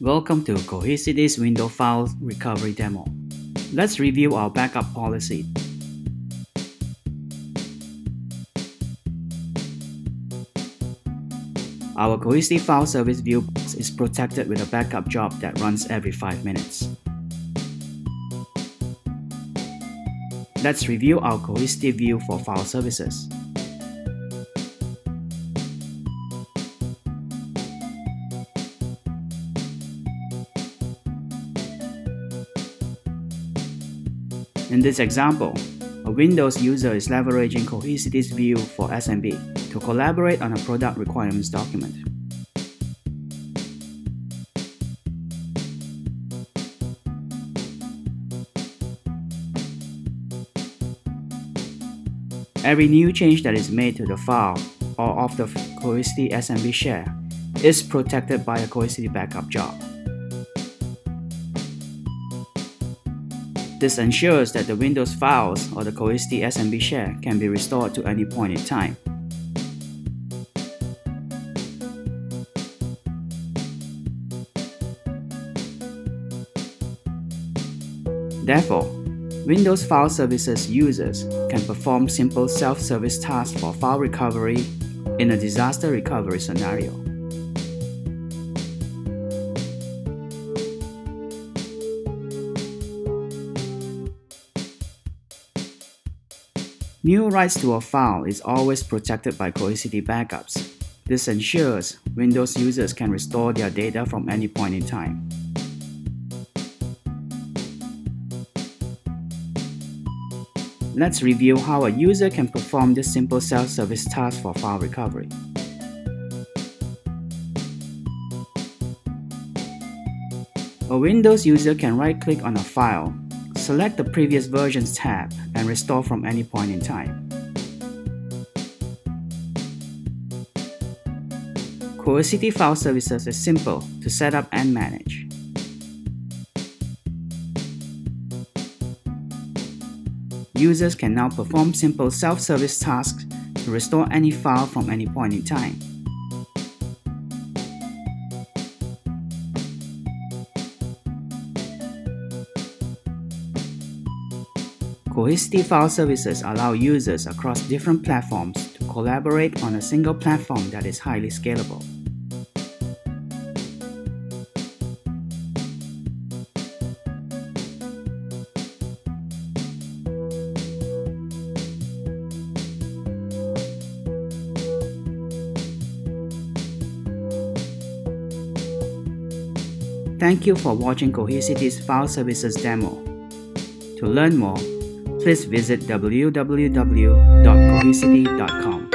Welcome to Cohesity's Window File Recovery Demo. Let's review our backup policy. Our Cohesity File Service View is protected with a backup job that runs every 5 minutes. Let's review our Cohesity view for file services. In this example, a Windows user is leveraging Cohesity's view for SMB to collaborate on a product requirements document. Every new change that is made to the file or of the Cohesity SMB share is protected by a Cohesity backup job. This ensures that the Windows files or the Cohesity SMB share can be restored to any point in time. Therefore, Windows File Services users can perform simple self-service tasks for file recovery in a disaster recovery scenario. New writes to a file is always protected by Cohesity backups. This ensures Windows users can restore their data from any point in time. Let's review how a user can perform this simple self-service task for file recovery. A Windows user can right-click on a file Select the previous versions tab and restore from any point in time. Cohesity File Services is simple to set up and manage. Users can now perform simple self-service tasks to restore any file from any point in time. Cohesity file services allow users across different platforms to collaborate on a single platform that is highly scalable. Thank you for watching Cohesity's File Services demo. To learn more, please visit www.cohesity.com.